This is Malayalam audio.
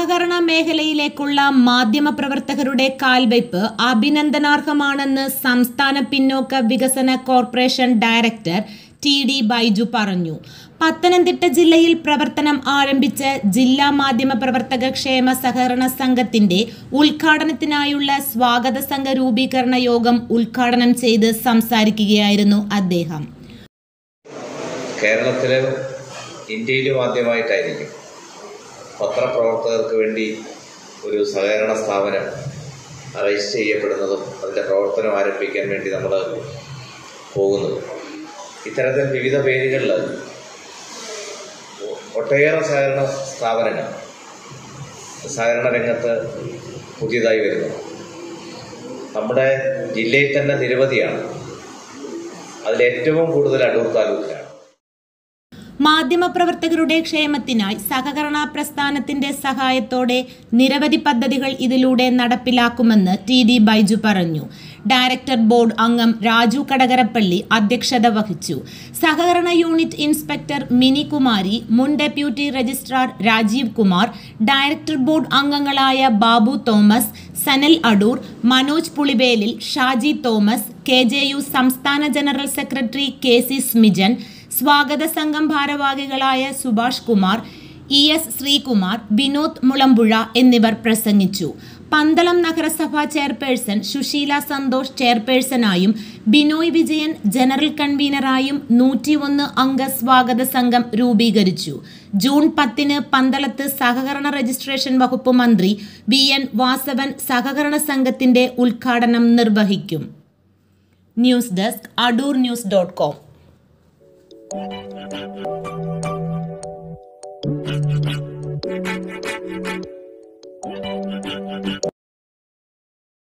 സഹകരണ മേഖലയിലേക്കുള്ള മാധ്യമപ്രവർത്തകരുടെ കാൽവയ്പ് അഭിനന്ദനാർഹമാണെന്ന് സംസ്ഥാന പിന്നോക്ക വികസന corporation director T D Baiju പറഞ്ഞു. പത്തനംതിട്ട ജില്ലയിൽ പ്രവർത്തനം ആരംഭിച്ച ജില്ലാ മാധ്യമ പ്രവർത്തക ക്ഷേമ സഹകരണ സംഘത്തിന്റെ ഉദ്ഘാടനത്തിനായുള്ള സ്വാഗത സംഘ രൂപീകരണ യോഗം ഉദ്ഘാടനം ചെയ്ത് സംസാരിക്കുകയായിരുന്നു അദ്ദേഹം. കേരളത്തിലെ ഇന്ത്യയിലും ആദ്യമായിട്ടായിരിക്കും പത്രപ്രവർത്തകർക്ക് വേണ്ടി ഒരു സഹകരണ സ്ഥാപനം രജിസ്റ്റർ ചെയ്യപ്പെടുന്നതും അതിന്റെ പ്രവർത്തനം ആരംഭിക്കാൻ വേണ്ടി നമ്മൾ പോകുന്നതും. ഇത്തരത്തിൽ വിവിധ പേരുകളിൽ ഒട്ടേറെ സഹകരണ സ്ഥാപനങ്ങൾ സഹകരണ രംഗത്ത് പുതിയതായി വരുന്നു. നമ്മുടെ ജില്ലയിൽ തന്നെ നിരവധിയാണ്. അതിലേറ്റവും കൂടുതൽ അടൂർ താലൂക്കിലാണ്. മാധ്യമപ്രവർത്തകരുടെ ക്ഷേമത്തിനായി സഹകരണ പ്രസ്ഥാനത്തിന്റെ സഹായത്തോടെ നിരവധി പദ്ധതികൾ ഇതിലൂടെ നടപ്പിലാക്കുമെന്ന് ടി ഡി ബൈജു പറഞ്ഞു. ഡയറക്ടർ ബോർഡ് അംഗം രാജു കടകരപ്പള്ളി അധ്യക്ഷത വഹിച്ചു. സഹകരണ യൂണിറ്റ് ഇൻസ്പെക്ടർ മിനി കുമാരി മുൻ deputy registrar Rajeev Kumar director board അംഗങ്ങളായ Babu Thomas Sanal Adoor Manoj Pulivelil Shaji Thomas K J U സംസ്ഥാന general secretary K C Smijan സ്വാഗത സംഘം ഭാരവാഹികളായ സുഭാഷ് കുമാർ ഇ എസ് ശ്രീകുമാർ വിനോദ് മുളമ്പുഴ എന്നിവർ പ്രസംഗിച്ചു. പന്തളം നഗരസഭ ചെയർപേഴ്സൺ സുശീല സന്തോഷ് ചെയർപേഴ്സണായും ബിനോയ് വിജയൻ ജനറൽ കൺവീനറായും നൂറ്റിയൊന്ന് അംഗ സ്വാഗത സംഘം രൂപീകരിച്ചു. ജൂൺ പത്തിന് പന്തളത്ത് സഹകരണ രജിസ്ട്രേഷൻ വകുപ്പ് മന്ത്രി വി എൻ വാസവൻ സഹകരണ സംഘത്തിന്റെ ഉദ്ഘാടനം നിർവഹിക്കും. News desk Adoor news dot com. thank you